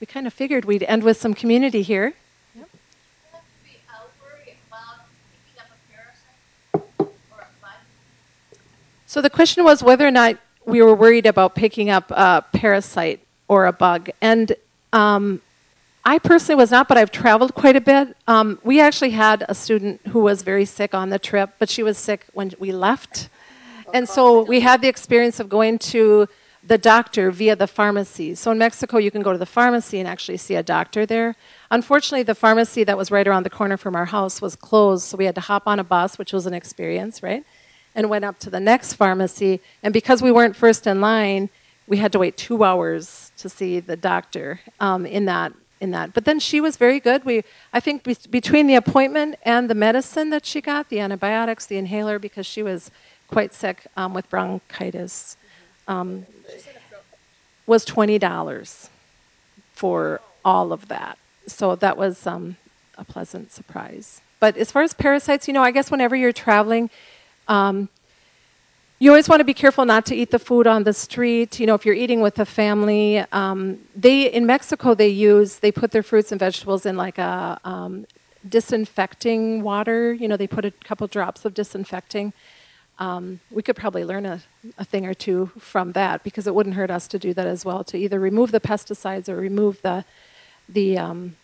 We kind of figured we'd end with some community here. So the question was whether or not we were worried about picking up a parasite or a bug. And um, I personally was not, but I've traveled quite a bit. Um, we actually had a student who was very sick on the trip, but she was sick when we left. And so we had the experience of going to the doctor via the pharmacy. So in Mexico, you can go to the pharmacy and actually see a doctor there. Unfortunately, the pharmacy that was right around the corner from our house was closed, so we had to hop on a bus, which was an experience, right? And went up to the next pharmacy. And because we weren't first in line, we had to wait two hours to see the doctor um, in that in that. But then she was very good. We, I think, be- between the appointment and the medicine that she got, the antibiotics, the inhaler, because she was quite sick um, with bronchitis, um, was twenty dollars for all of that. So that was um, a pleasant surprise. But as far as parasites, you know, I guess whenever you're traveling. Um, you always want to be careful not to eat the food on the street. You know, if you're eating with a family, um, they in Mexico they use they put their fruits and vegetables in like a um, disinfecting water. You know, they put a couple drops of disinfecting. Um, we could probably learn a, a thing or two from that because it wouldn't hurt us to do that as well to either remove the pesticides or remove the the um,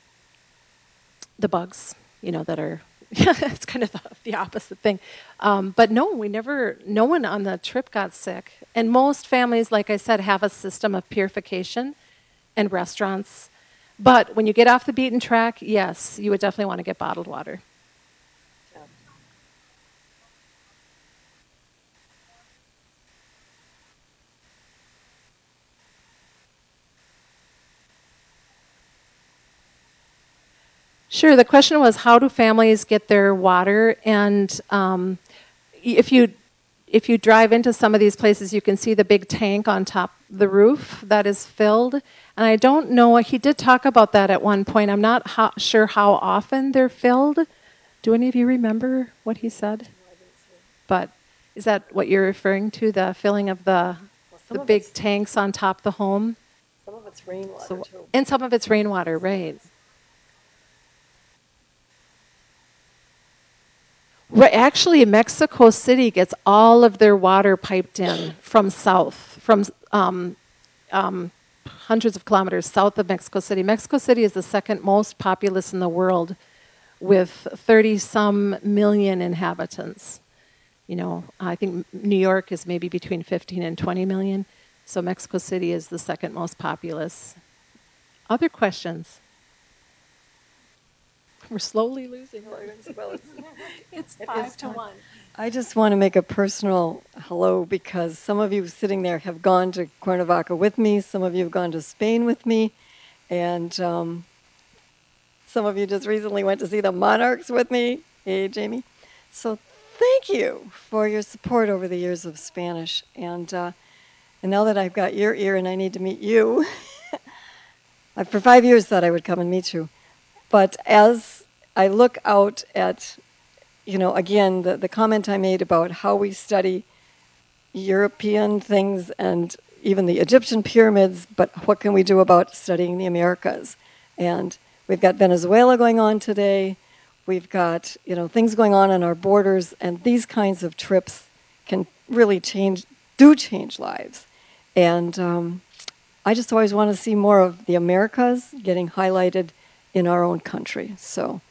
the bugs. You know that are it's kind of the, the opposite thing. Um, but no, we never, no one on the trip got sick. And most families, like I said, have a system of purification and restaurants. But when you get off the beaten track, yes, you would definitely want to get bottled water. Sure. The question was, how do families get their water? And um, if you if you drive into some of these places, you can see the big tank on top the roof that is filled. And I don't know. He did talk about that at one point. I'm not ho- sure how often they're filled, Do any of you remember what he said? But is that what you're referring to? The filling of the some the big tanks on top the home, Some of it's rainwater so, too. and some of it's rainwater, right? Right, actually, Mexico City gets all of their water piped in from south, from um, um, hundreds of kilometers south of Mexico City. Mexico City is the second most populous in the world, with 30 some million inhabitants. You know, I think New York is maybe between 15 and 20 million. So Mexico City is the second most populous. Other questions? We're slowly losing. Well, it's- It's five is to time. one. I just want to make a personal hello because some of you sitting there have gone to Cuernavaca with me, some of you have gone to Spain with me, and um, some of you just recently went to see the Monarchs with me. Hey, Jamie. So thank you for your support over the years of Spanish. And, uh, and now that I've got your ear and I need to meet you, I for five years thought I would come and meet you. But as I look out at you know, again, the, the comment I made about how we study European things and even the Egyptian pyramids, but what can we do about studying the Americas? And we've got Venezuela going on today. We've got, you know, things going on on our borders, and these kinds of trips can really change, do change lives. And um, I just always want to see more of the Americas getting highlighted in our own country. So.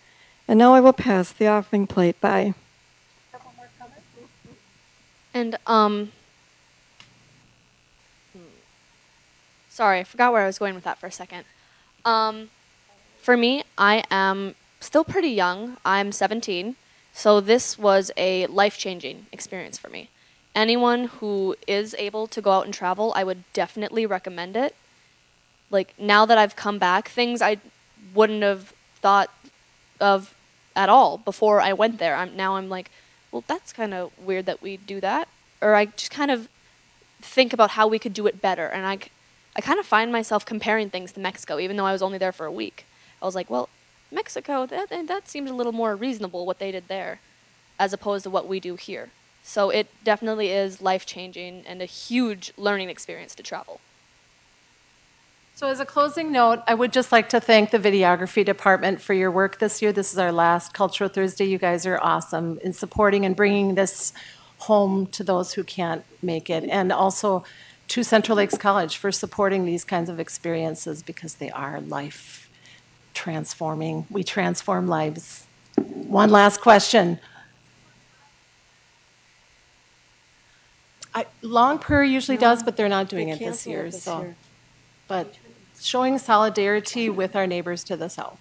And now I will pass the offering plate. by. And um. Sorry, I forgot where I was going with that for a second. Um for me, I am still pretty young. I'm 17. So this was a life-changing experience for me. Anyone who is able to go out and travel, I would definitely recommend it. Like now that I've come back, things I wouldn't have thought of at all before I went there. I'm now I'm like, well, that's kind of weird that we do that, or I just kind of think about how we could do it better, and I, I kind of find myself comparing things to Mexico, even though I was only there for a week. I was like, well, Mexico, that that seems a little more reasonable what they did there, as opposed to what we do here. So it definitely is life changing and a huge learning experience to travel. So, as a closing note, I would just like to thank the videography department for your work this year. This is our last Cultural Thursday. You guys are awesome in supporting and bringing this home to those who can't make it, and also to Central Lakes College for supporting these kinds of experiences because they are life transforming. We transform lives. One last question. I, Long Prairie usually does, but they're not doing it this year. it this so year. but showing solidarity with our neighbors to the south.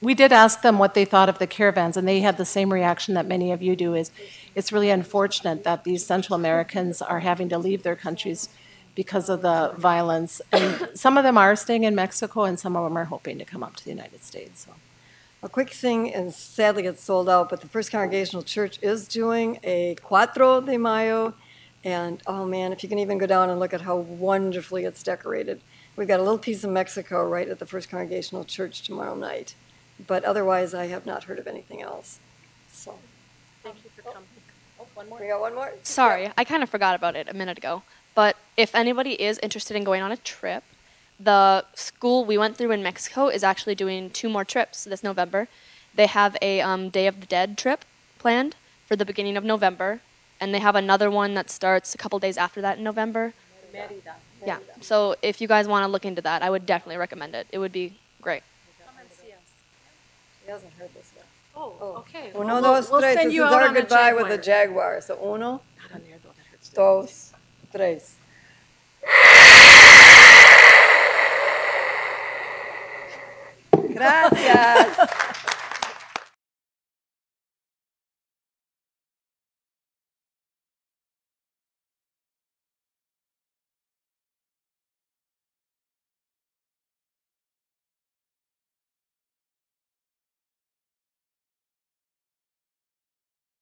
We did ask them what they thought of the caravans, and they had the same reaction that many of you do. Is it's really unfortunate that these Central Americans are having to leave their countries because of the violence, and some of them are staying in Mexico, and some of them are hoping to come up to the United States. So. A quick thing, and sadly it's sold out, but the First Congregational Church is doing a Cuatro de Mayo. And oh man, if you can even go down and look at how wonderfully it's decorated. We've got a little piece of Mexico right at the First Congregational Church tomorrow night. But otherwise, I have not heard of anything else. So. Thank you for coming. Oh, one more. We got one more? Sorry, I kind of forgot about it a minute ago. But if anybody is interested in going on a trip, the school we went through in Mexico is actually doing two more trips this November. They have a um, Day of the Dead trip planned for the beginning of November, and they have another one that starts a couple days after that in November. Yeah, so if you guys want to look into that, I would definitely recommend it. It would be great. Come and see us. He hasn't heard this yet. Oh, Oh. okay. Uno, Well, dos, we'll tres. send This you is out our on a goodbye with the Jaguar. Jaguar. So uno, Not on there, though, that hurts. dos, tres. Gracias.